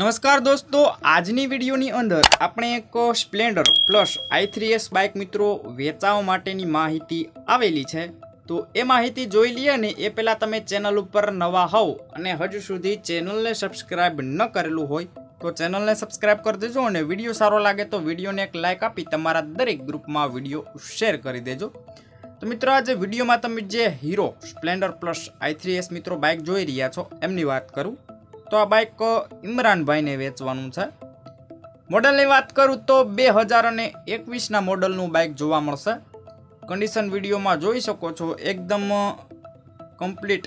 નમસ્કાર દોસ્તો, આજની વિડીયોની અંદર આપણે એક Splendor plus I three S bike મિત્રો વેચાવા માટેની માહિતી આવેલી છે. તો એ માહિતી જોઈ લઈએ ને એ પહેલાં તમે ચેનલ ઉપર નવા હોવ અને હજુ સુધી ચેનલને સબસ્ક્રાઇબ ન કરેલું હોય, તો ચેનલને સબસ્ક્રાઇબ કરી દેજો અને વીડિયો સારો લાગે તો વિડીયોને એક લાઇક આપી તમારા દરેક ગ્રુપમાં વીડિયો શેર કરી દેજો. તો મિત્રો, આજે વિડીયોમાં તમે જે Hero Splendor Plus i three S મિત્રો બાઇક જોઈ રહ્યા છો, એમની વાત કરું. તો આ બાઇક ઇમરાનભાઈને વેચવાનું છે. મોડલની વાત કરું તો બે હજાર અને એકવીસના મોડલનું બાઇક જોવા મળશે. કન્ડિશન વિડીયોમાં જોઈ શકો છો, એકદમ કમ્પ્લીટ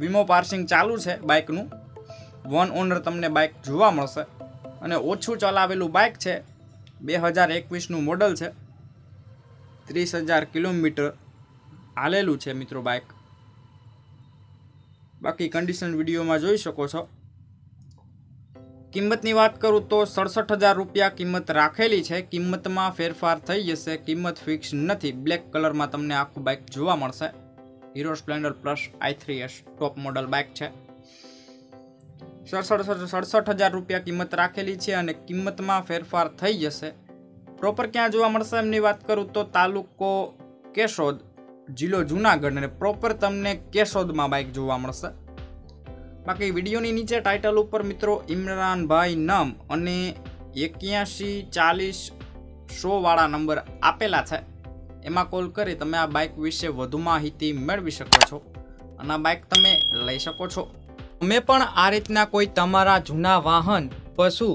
વીમો પાર્સિંગ ચાલુ છે બાઇકનું વન ઓનર તમને બાઇક જોવા મળશે. અને ઓછું ચલાવેલું બાઇક છે, બે હજાર એકવીસનું મોડલ છે. ત્રીસ હજાર કિલોમીટર આલેલું છે મિત્રો બાઇક બાકી કન્ડિશન વિડીયોમાં જોઈ શકો છો. કિંમતની વાત કરું તો સડસઠ હજાર રૂપિયા કિંમત રાખેલી છે. કિંમતમાં ફેરફાર થઈ જશે. કિંમત ફિક્સ નથી. બ્લેક કલરમાં તમને આખું બાઇક જોવા મળશે. Hero Splendor Plus i three S top model bike છે. સડસઠ સડસઠ હજાર રૂપિયા કિંમત રાખેલી છે અને કિંમતમાં ફેરફાર થઈ જશે. પ્રોપર ક્યાં જોવા મળશે? એમની વાત કરું તો તાલુકો કેશોદ. જિલ્લો જુનાગઢ અને પ્રોપર તમને કેશોદમાં બાઇક જોવા મળશે. બાકી વિડીયોની નીચે ટાઇટલ ઉપર મિત્રો ઇમરાનભાઈ નામ અને એક્યાસી ચાલીસ શોવાળા નંબર આપેલા છે. એમાં કોલ કરી તમે આ બાઇક વિશે વધુ માહિતી મેળવી શકો છો અને આ બાઇક તમે લઈ શકો છો. તમે પણ આ રીતના કોઈ તમારા જૂના વાહન, પશુ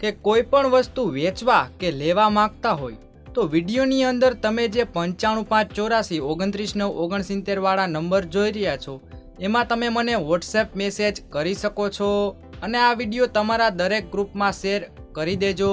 કે કોઈ પણ વસ્તુ વેચવા કે લેવા માગતા હોય તો વિડીયોની અંદર તમે જે પંચાણું પાંચ ચોરાસી ઓગણત્રીસ નવ ઓગણસિત્તેર વાળા નંબર જોઈ રહ્યા છો, એમાં તમે મને વોટ્સએપ મેસેજ કરી શકો છો અને આ વીડિયો તમારા દરેક ગ્રુપમાં શેર કરી દેજો.